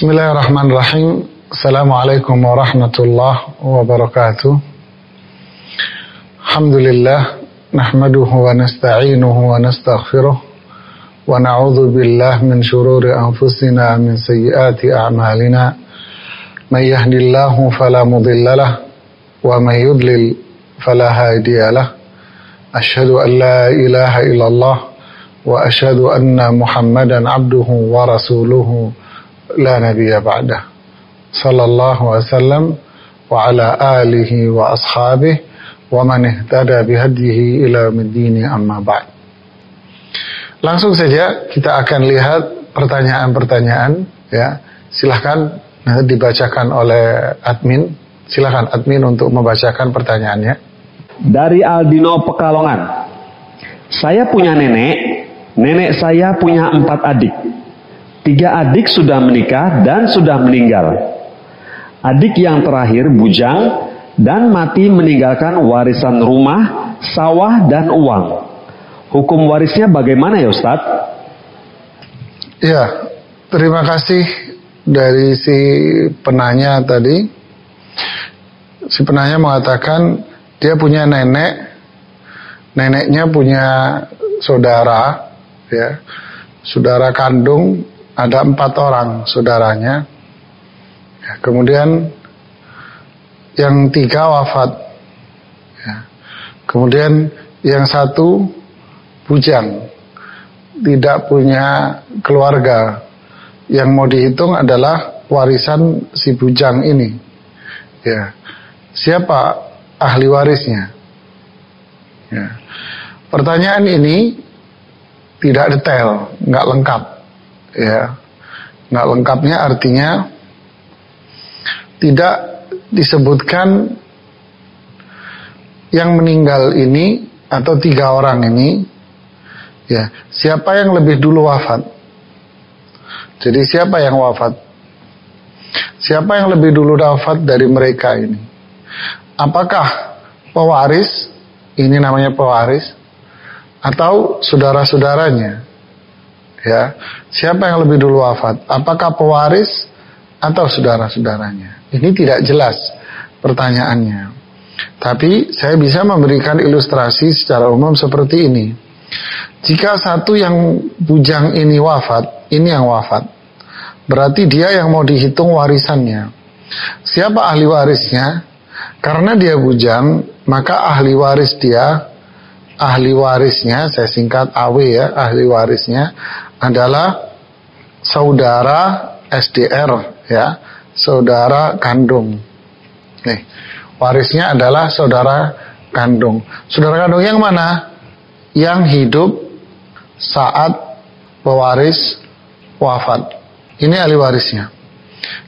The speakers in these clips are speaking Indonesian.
بسم الله الرحمن الرحيم السلام عليكم ورحمة الله وبركاته الحمد لله نحمده ونستعينه ونستغفره ونعوذ بالله من شرور أنفسنا من سيئات أعمالنا من يهد الله فلا مضل له ومن يضلل فلا هادي له أشهد أن لا إله إلا الله وأشهد أن محمدا عبده ورسوله ba'dah. Sallallahu wasallam wa ala alihi wa ashabih wa man ihtada bihadihi ila medini amma ba'd. Langsung saja kita akan lihat pertanyaan-pertanyaan ya. Silahkan dibacakan oleh admin. Silahkan admin untuk membacakan pertanyaannya. Dari Aldino Pekalongan. Saya punya nenek nenek saya punya empat adik Tiga adik sudah menikah dan sudah meninggal. Adik yang terakhir bujang dan mati meninggalkan warisan rumah, sawah, dan uang. Hukum warisnya bagaimana ya Ustadz? Ya, terima kasih dari si penanya tadi. Si penanya mengatakan dia punya nenek, neneknya punya saudara, ya, saudara kandung ada empat orang saudaranya. Ya, kemudian yang tiga wafat. Ya. Kemudian yang satu bujang, tidak punya keluarga. Yang mau dihitung adalah warisan si bujang ini. Ya. Siapa ahli warisnya? Ya. Pertanyaan ini tidak detail, nggak lengkap ya. Nggak lengkapnya artinya tidak disebutkan yang meninggal ini atau tiga orang ini ya siapa yang lebih dulu wafat? Jadi siapa yang wafat? Siapa yang lebih dulu wafat dari mereka ini? Apakah pewaris ini namanya pewaris atau saudara-saudaranya ya. Siapa yang lebih dulu wafat? Apakah pewaris atau saudara-saudaranya? Ini tidak jelas pertanyaannya. Tapi saya bisa memberikan ilustrasi secara umum seperti ini. Jika satu yang bujang ini wafat ini yang wafat berarti dia yang mau dihitung warisannya. Siapa ahli warisnya? Karena dia bujang maka ahli waris dia ahli warisnya saya singkat AW ya ahli warisnya adalah saudara SDR ya, saudara kandung. Nih, warisnya adalah saudara kandung. Saudara kandung yang mana? Yang hidup saat pewaris wafat. Ini ahli warisnya.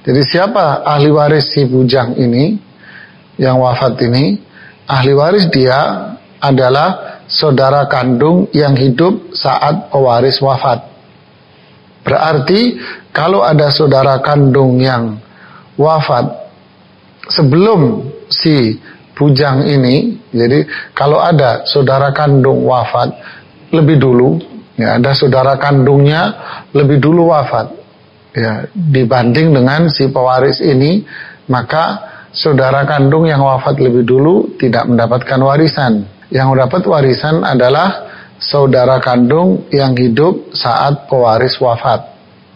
Jadi siapa ahli waris si bujang ini yang wafat ini? Ahli waris dia adalah saudara kandung yang hidup saat pewaris wafat. Berarti kalau ada saudara kandung yang wafat sebelum si bujang ini, jadi kalau ada saudara kandung wafat lebih dulu, ya ada saudara kandungnya lebih dulu wafat, ya dibanding dengan si pewaris ini, maka saudara kandung yang wafat lebih dulu tidak mendapatkan warisan. Yang mendapat warisan adalah saudara kandung yang hidup saat pewaris wafat.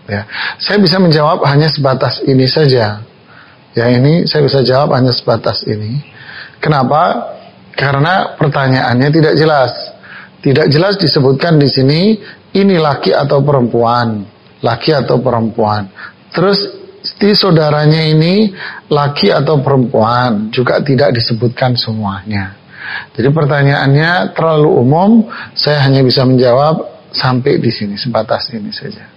Ya, saya bisa menjawab hanya sebatas ini saja. Ya, ini saya bisa jawab hanya sebatas ini. Kenapa? Karena pertanyaannya tidak jelas. Tidak jelas disebutkan di sini ini laki atau perempuan, laki atau perempuan. Terus di saudaranya ini laki atau perempuan juga tidak disebutkan semuanya. Jadi pertanyaannya terlalu umum, saya hanya bisa menjawab sampai di sini, sebatas ini saja.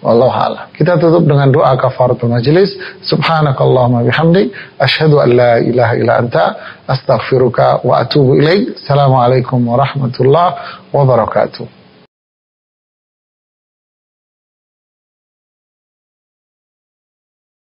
Allah a'lam. Kita tutup dengan doa kafaratul majlis. Subhanakallahumma bihamdik asyhadu an la ilaha illa anta astaghfiruka wa atubu ilaik. Assalamualaikum warahmatullahi wabarakatuh.